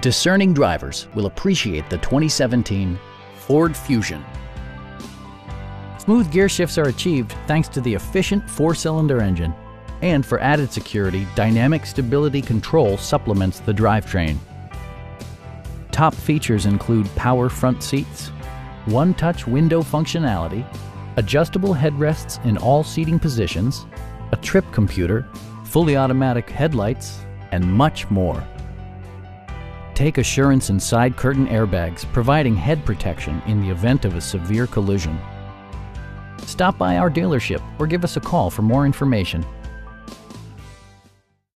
Discerning drivers will appreciate the 2017 Ford Fusion. Smooth gear shifts are achieved thanks to the efficient four-cylinder engine. And for added security, Dynamic Stability Control supplements the drivetrain. Top features include power front seats, one-touch window functionality, adjustable headrests in all seating positions, a trip computer, fully automatic headlights, and much more. Take assurance in side curtain airbags, providing head protection in the event of a severe collision. Stop by our dealership or give us a call for more information.